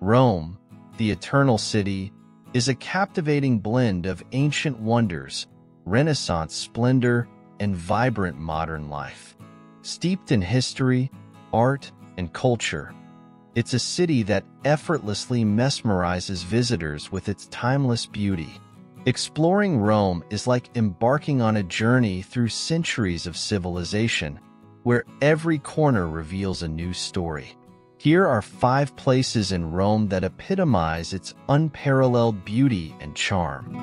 Rome, the Eternal City, is a captivating blend of ancient wonders, Renaissance splendor, and vibrant modern life. Steeped in history, art, and culture, it's a city that effortlessly mesmerizes visitors with its timeless beauty. Exploring Rome is like embarking on a journey through centuries of civilization, where every corner reveals a new story. Here are five places in Rome that epitomize its unparalleled beauty and charm.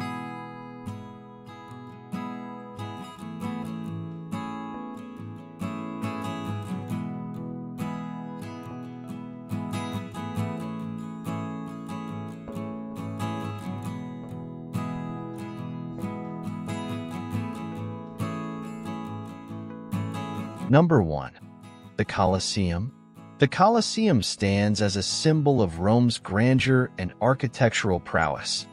Number 1. The Colosseum. The Colosseum stands as a symbol of Rome's grandeur and architectural prowess.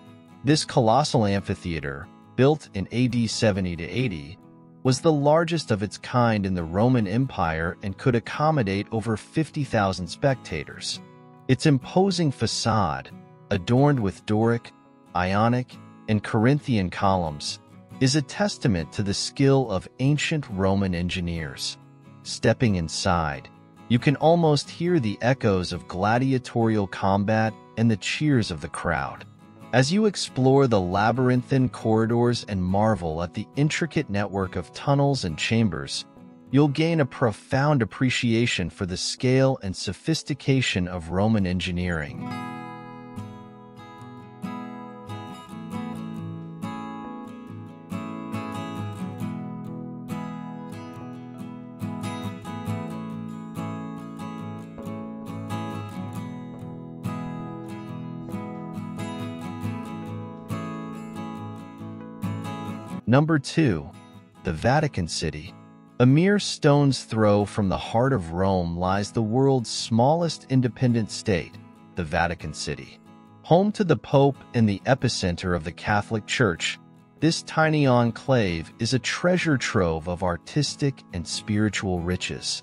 This colossal amphitheater, built in AD 70 to 80, was the largest of its kind in the Roman Empire and could accommodate over 50,000 spectators. Its imposing facade, adorned with Doric, Ionic, and Corinthian columns, is a testament to the skill of ancient Roman engineers. Stepping inside, you can almost hear the echoes of gladiatorial combat and the cheers of the crowd. As you explore the labyrinthine corridors and marvel at the intricate network of tunnels and chambers, you'll gain a profound appreciation for the scale and sophistication of Roman engineering. Number 2. The Vatican City. A mere stone's throw from the heart of Rome lies the world's smallest independent state, the Vatican City. Home to the Pope and the epicenter of the Catholic Church, this tiny enclave is a treasure trove of artistic and spiritual riches.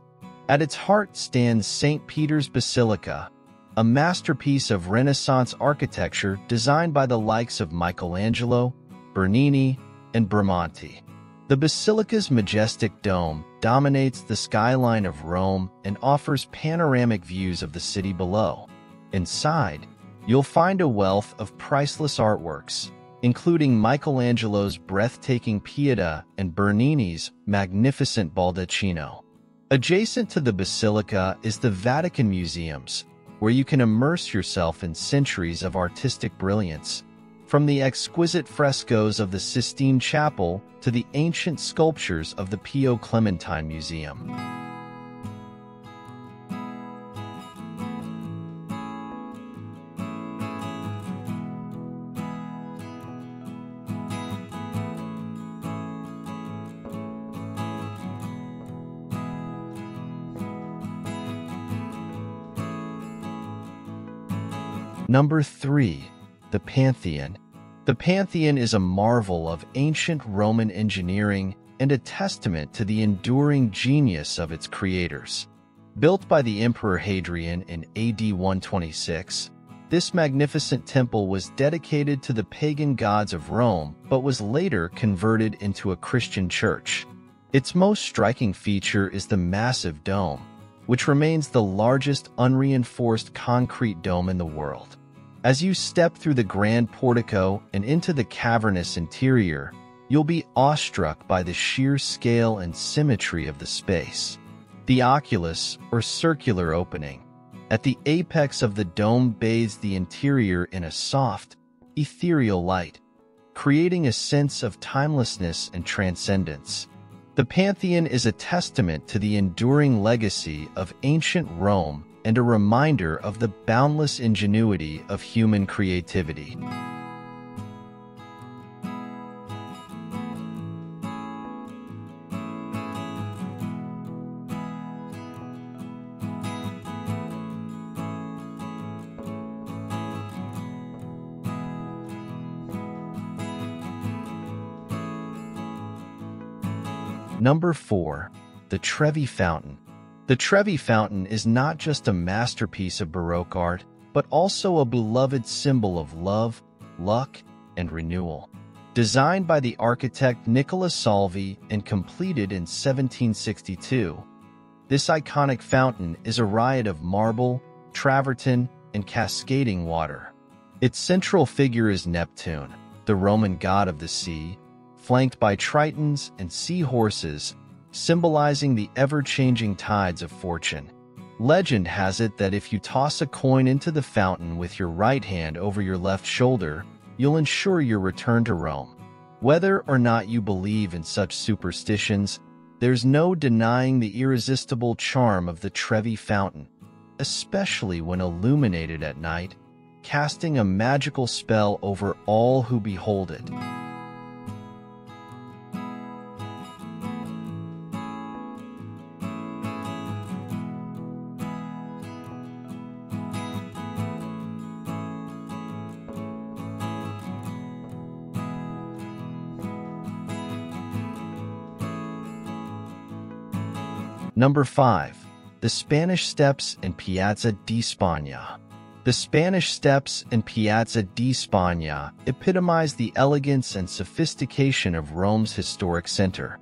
At its heart stands St. Peter's Basilica, a masterpiece of Renaissance architecture designed by the likes of Michelangelo, Bernini, and Bramante. The basilica's majestic dome dominates the skyline of Rome and offers panoramic views of the city below. Inside, you'll find a wealth of priceless artworks, including Michelangelo's breathtaking Pieta and Bernini's magnificent Baldacchino. Adjacent to the basilica is the Vatican Museums, where you can immerse yourself in centuries of artistic brilliance from the exquisite frescoes of the Sistine Chapel to the ancient sculptures of the Pio Clementine Museum. Number 3 the Pantheon. The Pantheon is a marvel of ancient Roman engineering and a testament to the enduring genius of its creators. Built by the Emperor Hadrian in AD 126, this magnificent temple was dedicated to the pagan gods of Rome but was later converted into a Christian church. Its most striking feature is the massive dome, which remains the largest unreinforced concrete dome in the world. As you step through the grand portico and into the cavernous interior, you'll be awestruck by the sheer scale and symmetry of the space. The oculus, or circular opening, at the apex of the dome bathes the interior in a soft, ethereal light, creating a sense of timelessness and transcendence. The Pantheon is a testament to the enduring legacy of ancient Rome and a reminder of the boundless ingenuity of human creativity. Number 4. The Trevi Fountain the Trevi Fountain is not just a masterpiece of Baroque art, but also a beloved symbol of love, luck, and renewal. Designed by the architect Nicola Salvi and completed in 1762, this iconic fountain is a riot of marble, travertine, and cascading water. Its central figure is Neptune, the Roman god of the sea, flanked by tritons and seahorses, symbolizing the ever-changing tides of fortune. Legend has it that if you toss a coin into the fountain with your right hand over your left shoulder, you'll ensure your return to Rome. Whether or not you believe in such superstitions, there's no denying the irresistible charm of the Trevi Fountain, especially when illuminated at night, casting a magical spell over all who behold it. Number 5. The Spanish Steps in Piazza di Spagna. The Spanish Steps in Piazza di Spagna epitomize the elegance and sophistication of Rome's historic center.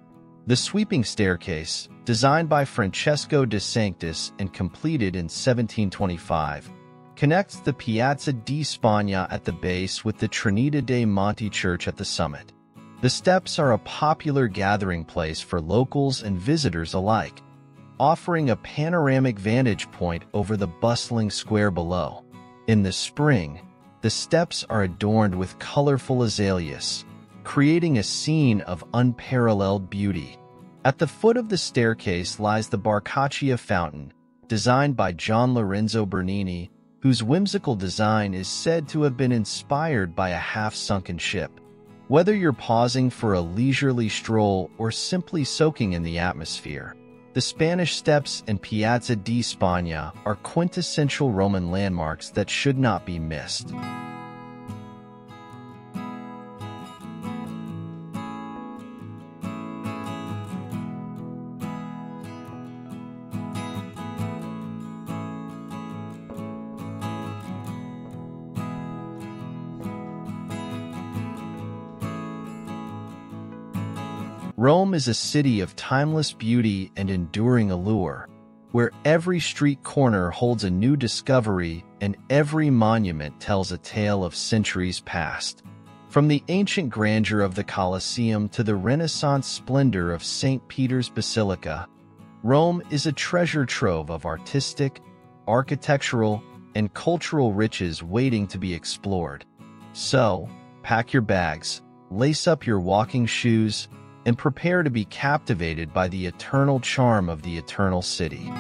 The sweeping staircase, designed by Francesco de Sanctis and completed in 1725, connects the Piazza di Spagna at the base with the Trinita dei Monti Church at the summit. The steps are a popular gathering place for locals and visitors alike, offering a panoramic vantage point over the bustling square below. In the spring, the steps are adorned with colorful azaleas, creating a scene of unparalleled beauty. At the foot of the staircase lies the Barcaccia Fountain, designed by Gian Lorenzo Bernini, whose whimsical design is said to have been inspired by a half-sunken ship. Whether you're pausing for a leisurely stroll or simply soaking in the atmosphere, the Spanish Steps and Piazza di Spagna are quintessential Roman landmarks that should not be missed. Rome is a city of timeless beauty and enduring allure, where every street corner holds a new discovery and every monument tells a tale of centuries past. From the ancient grandeur of the Colosseum to the Renaissance splendor of St. Peter's Basilica, Rome is a treasure trove of artistic, architectural, and cultural riches waiting to be explored. So, pack your bags, lace up your walking shoes, and prepare to be captivated by the eternal charm of the eternal city.